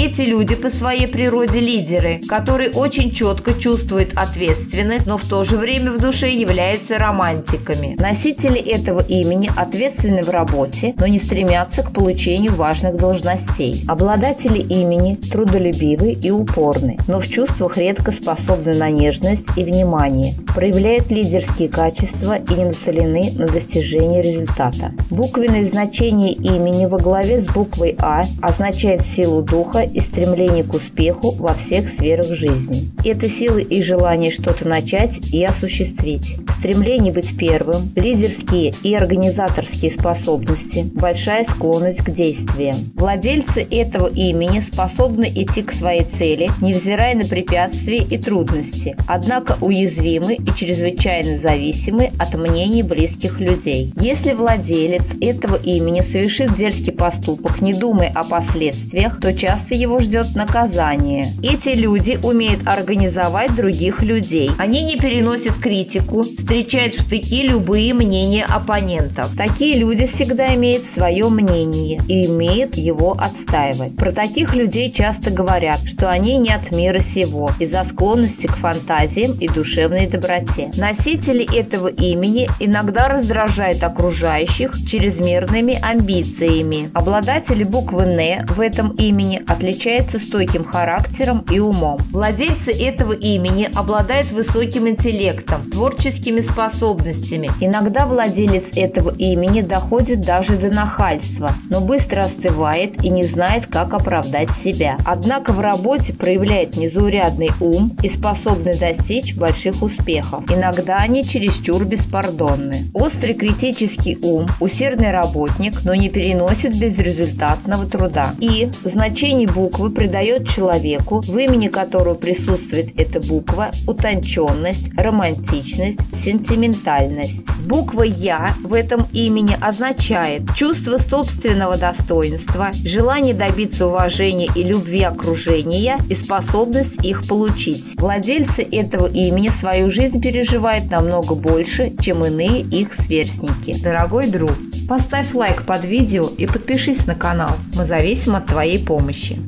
Эти люди по своей природе лидеры, которые очень четко чувствуют ответственность, но в то же время в душе являются романтиками. Носители этого имени ответственны в работе, но не стремятся к получению важных должностей. Обладатели имени трудолюбивы и упорны, но в чувствах редко способны на нежность и внимание, проявляют лидерские качества и не нацелены на достижение результата. Буквенное значение имени во главе с буквой А означает силу духа и стремление к успеху во всех сферах жизни. Это силы и желание что-то начать и осуществить. Стремление быть первым, лидерские и организаторские способности, большая склонность к действиям. Владельцы этого имени способны идти к своей цели, невзирая на препятствия и трудности, однако уязвимы и чрезвычайно зависимы от мнений близких людей. Если владелец этого имени совершит дерзкий поступок, не думая о последствиях, то часто его ждет наказание. Эти люди умеют организовать других людей. Они не переносят критику, встречают в штыки любые мнения оппонентов. Такие люди всегда имеют свое мнение и имеют его отстаивать. Про таких людей часто говорят, что они не от мира сего из-за склонности к фантазиям и душевной доброте. Носители этого имени иногда раздражают окружающих чрезмерными амбициями. Обладатели буквы «Н» в этом имени отличаются стойким характером и умом. Владельцы этого имени обладают высоким интеллектом, творческими способностями. Иногда владелец этого имени доходит даже до нахальства, но быстро остывает и не знает, как оправдать себя. Однако в работе проявляет незаурядный ум и способны достичь больших успехов. Иногда они чересчур беспардонны. Острый критический ум, усердный работник, но не переносит безрезультатного труда. И значение буквы придает человеку, в имени которого присутствует эта буква, утонченность, романтичность, сентиментальность. Буква «Я» в этом имени означает чувство собственного достоинства, желание добиться уважения и любви окружения и способность их получить. Владельцы этого имени свою жизнь переживают намного больше, чем иные их сверстники. Дорогой друг, поставь лайк под видео и подпишись на канал. Мы зависим от твоей помощи.